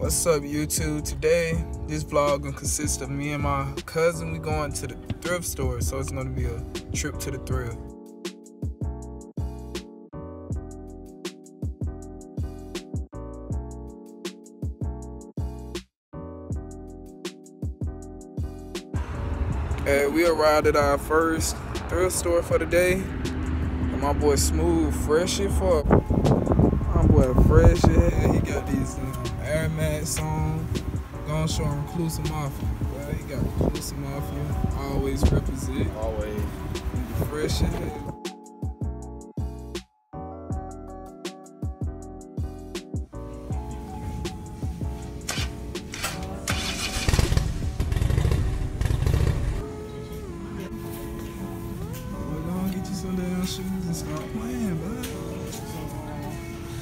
What's up YouTube? Today this vlog gonna consist of me and my cousin. We going to the thrift store, so it's gonna be a trip to the thrift. Hey, we arrived at our first thrift store for the day. And my boy Smoove, fresh it fuck. My boy fresh it. He got these uh, Air Max on. Gonna show him Reclusive Mafia. Well, he got Reclusive Mafia. Always represent. Always. Fresh.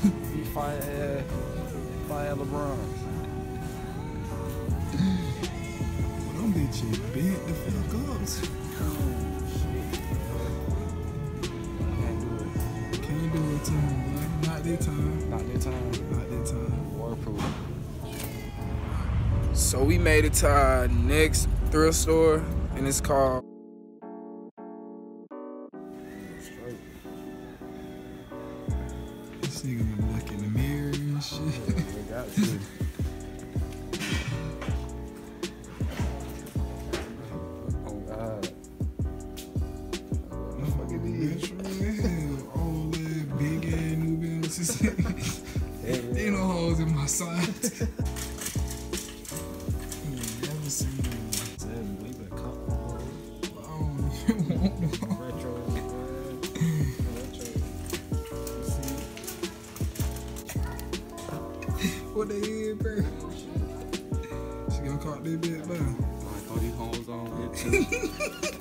He fire, fire LeBron. Well, them bitches bent the fuck up. Can't do it. Can't do it to him, boy. Not time. Not time. Not time. Waterproof. So we made it to our next thrift store, and it's called. To. Oh God. What the fuck it is? Metro, old big ass New. Ain't no holes in my. Never seen we been I don't even want them. What they is, bro? She gonna call that bit down. I throw these hoes on here too.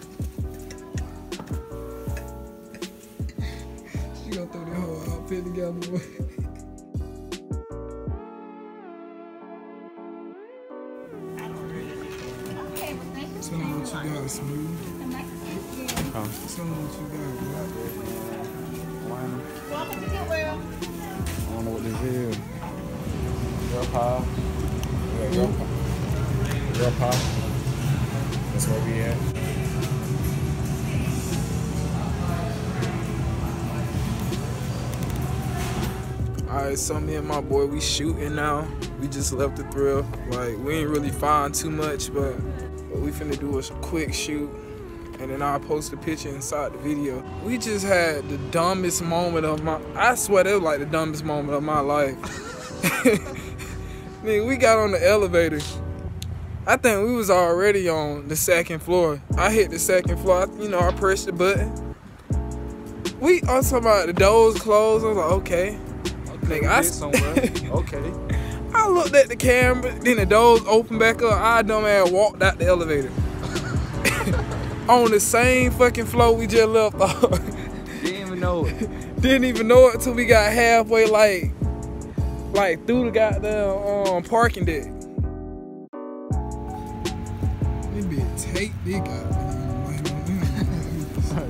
She gonna throw that whole outfit together, boy. Okay, well, thank you. Tell me what you got, Smoove. Tell me what you got, bro. Pile. Yeah, girl. Girl pile. That's where we at. Alright, so me and my boy, we shooting now. We just left the thrill. Like, we ain't really find too much, but what we finna do is a quick shoot. And then I'll post a picture inside the video. We just had the dumbest moment of my, I swear that was like the dumbest moment of my life. Nigga, we got on the elevator. I think we was already on the second floor. I hit the second floor, you know, I pressed the button. We, on was talking about the doors closed. I was like, okay. Nigga, I somewhere. okay. I looked at the camera, then the doors opened back up. I dumb ass walked out the elevator. On the same fucking floor we just left off. Didn't even know it. Didn't even know it until we got halfway, like, like through the goddamn um, parking deck. This bitch take this goddamn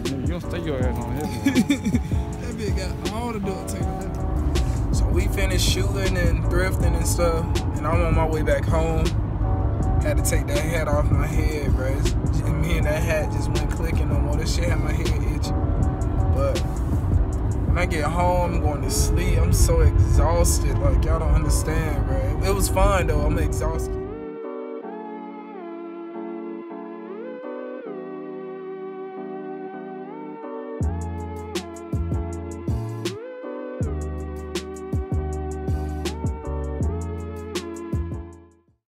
you don't stay your ass on here. that bitch got all the duct tape. on. So we finished shooting and thrifting and stuff, and I'm on my way back home. Had to take that hat off my head, bro. It's- Me and that hat just went clicking no more. That shit had my head home, I'm going to sleep. I'm so exhausted. Like y'all don't understand, bro. It was fun though. I'm exhausted.